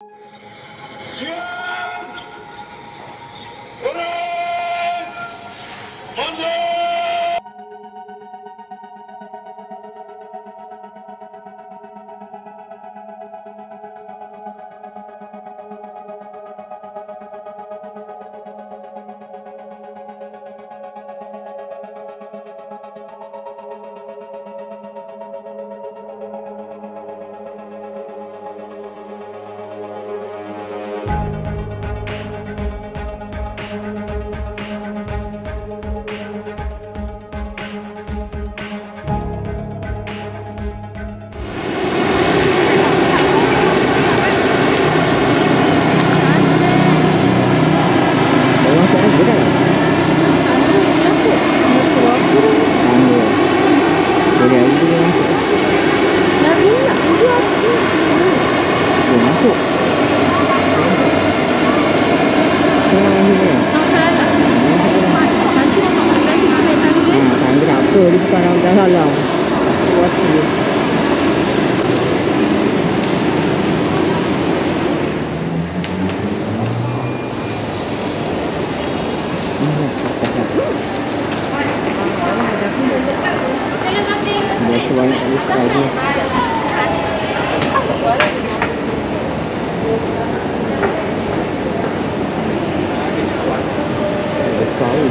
Orang Dia. Tangga tak apa. Dia bukan dalam dah dalam. Buat 早已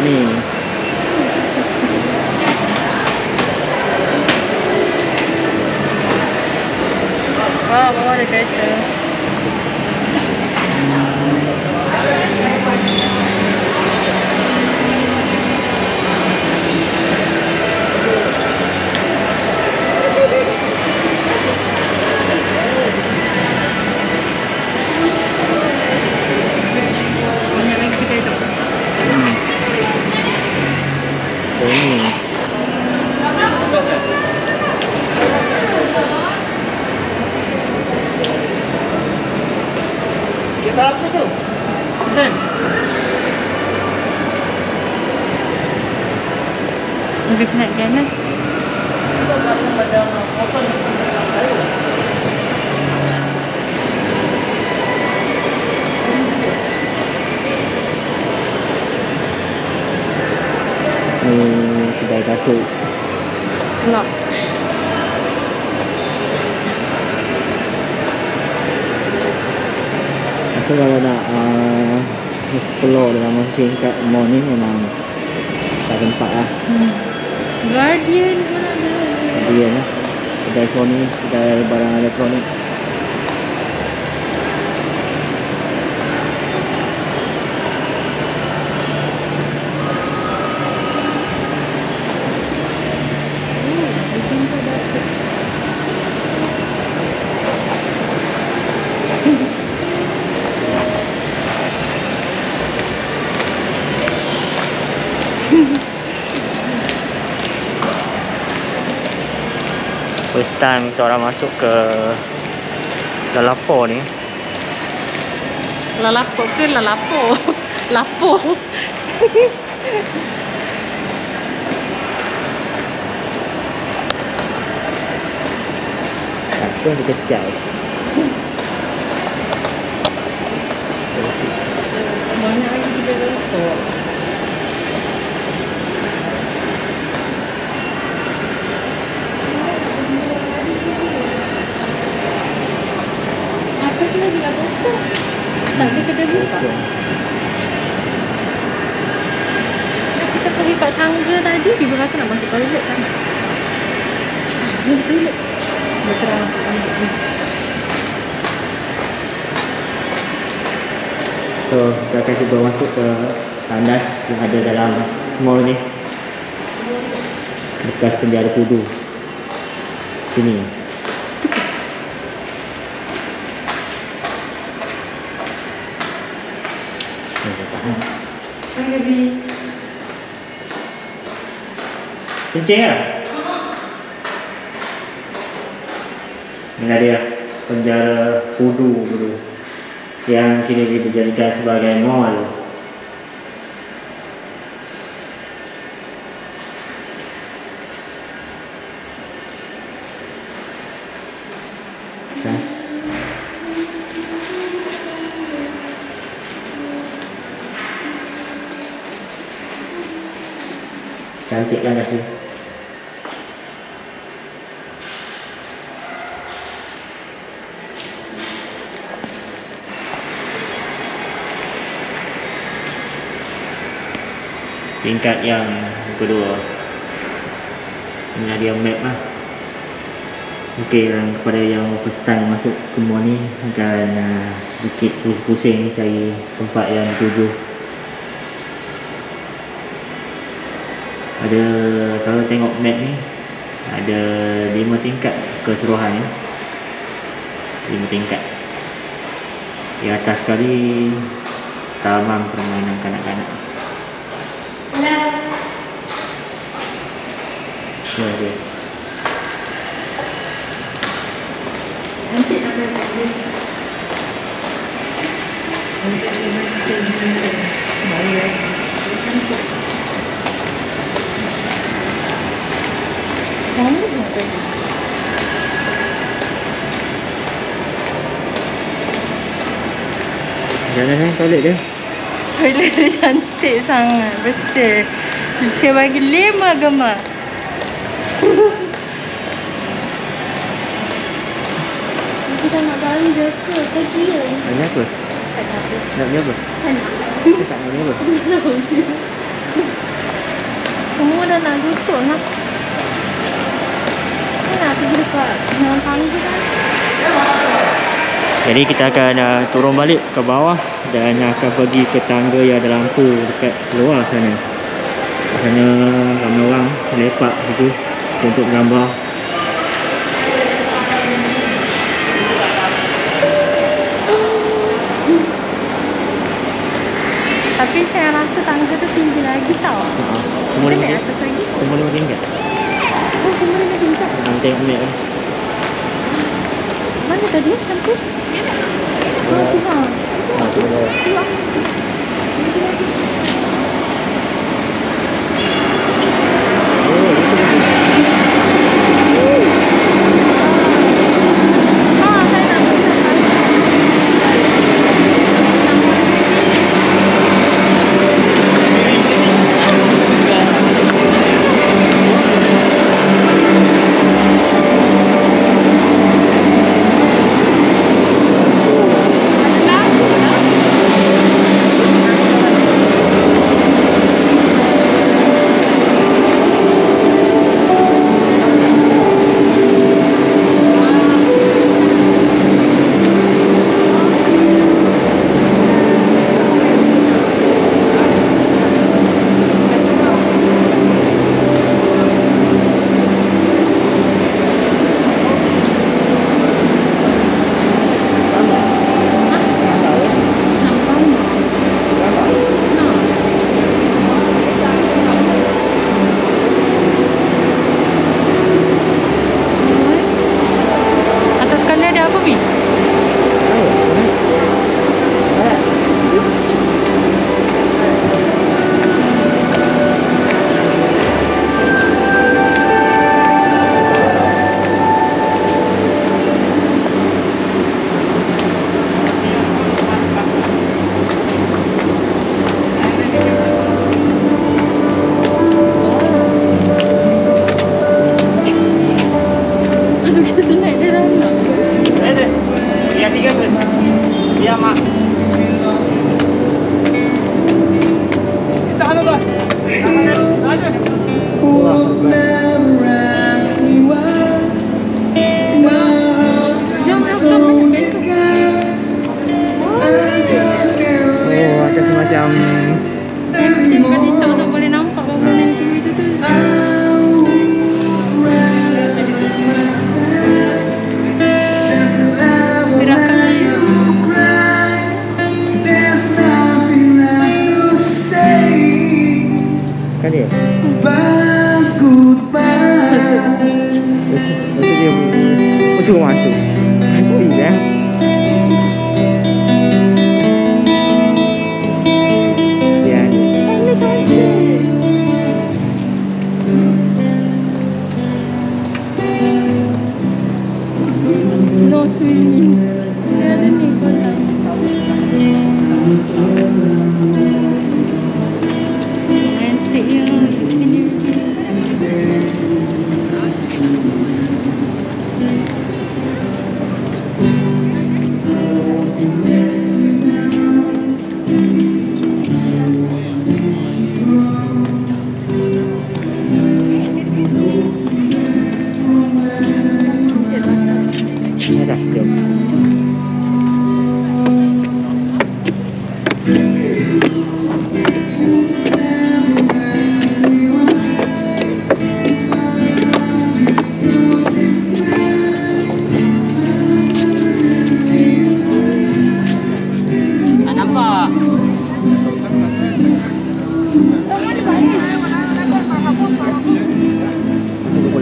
Oh ni. Wah, bawah ada kereta. Banyak lagi kereta. Hmm. Oh ni. Kita apa tu? Kan? Lebih penat jalan. Macam open. Ni kasut. Kelak. Rasa kalau nak uh, explore dalam masa kat ni memang tak tempat lah. Hmm. Guardian pun ada. Dia lah. Kedai Sony, kedai barang elektronik. Time kita orang masuk ke Lalapo ni Lalapo ke lalapo? Lapo. Apa yang dikecai Banyak lagi kita lupa. Lagi lah kosong? Tak ada kedai buka. Kita pergi kat tangga tadi, ibu kata nak masuk toilet kan? Toilet. Dia terang masuk tangga ni. So kita akan cuba masuk ke tandas yang ada dalam mall ni Bekas penjara kudu Sini Oh, tak tahan. Hai baby. Kencing lah Ini dia penjara kudu dulu Yang kini dijadikan sebagai mall? Cantik kan Nasir? Tingkat yang kedua. Ini dia map lah. Yang kepada yang first time masuk ke mall ni Akan uh, sedikit pusing-pusing cari tempat yang tuju Ada, kalau tengok map ni Ada lima tingkat keseluruhan ya Lima tingkat. Di atas sekali Taman permainan kanak-kanak Hello. Ya, ya. Nanti nak buat dia. Nanti dia mesti dia bayar. Nanti. Kamu nak pergi? Jangan eh, toilet dia cantik sangat. Bersih. Saya bagi lima gemar. Kita nak belanja ke? Pergi ya. Nak ni apa? Tak ada apa. Nak ni apa? Tak nak. Tak nak ni apa? Semua dah nak tutup nak. Saya nak pergi dekat dengan tangga kan. Jadi kita akan uh, turun balik ke bawah dan akan pergi ke tangga yang ada lampu dekat luar sana. Sana ramai orang lepak situ untuk gambar. Tapi saya rasa tangga tu tinggi lagi tau. Ha, semua Kita lima lagi. semua lima tingkat. Oh, semua lagi tingkat. Kita tengok map kan. Mana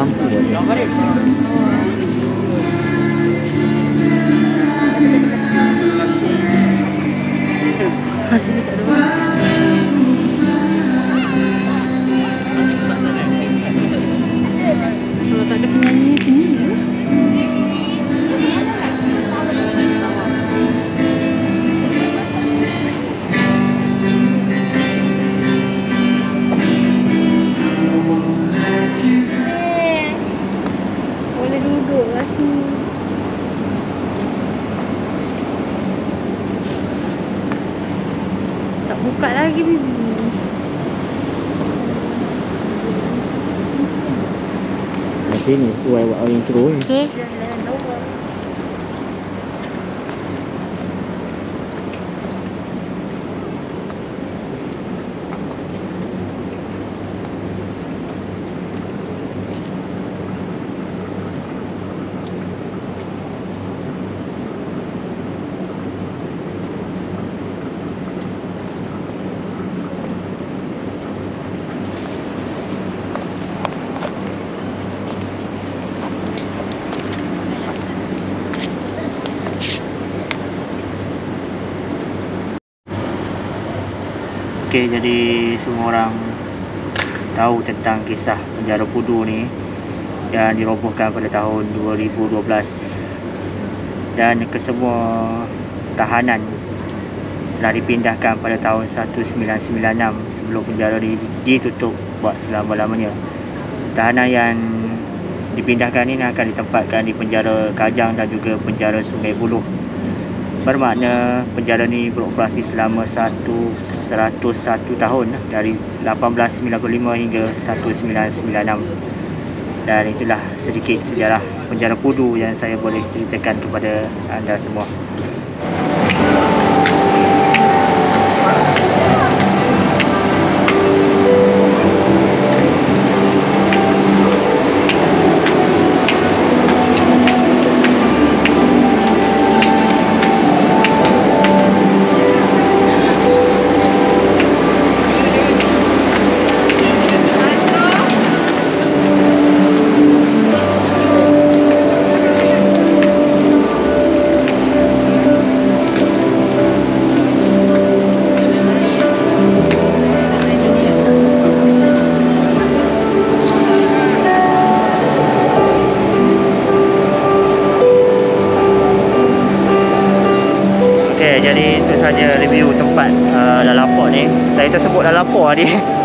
Tunggu lampu dia. Masih tak ada orang. Kalau tak ada penyanyi sini ya. Sini suai buat orang intro ni. Okey, jadi semua orang tahu tentang kisah penjara Pudu ni yang dirobohkan pada tahun 2012 dan kesemua tahanan telah dipindahkan pada tahun 1996 sebelum penjara di, ditutup buat selama-lamanya. Tahanan yang dipindahkan ini akan ditempatkan di penjara Kajang dan juga penjara Sungai Buloh. Bermakna penjara ni beroperasi selama satu 101 tahun dari 1895 hingga 1996 dan itulah sedikit sejarah penjara Pudu yang saya boleh ceritakan kepada anda semua. Uh,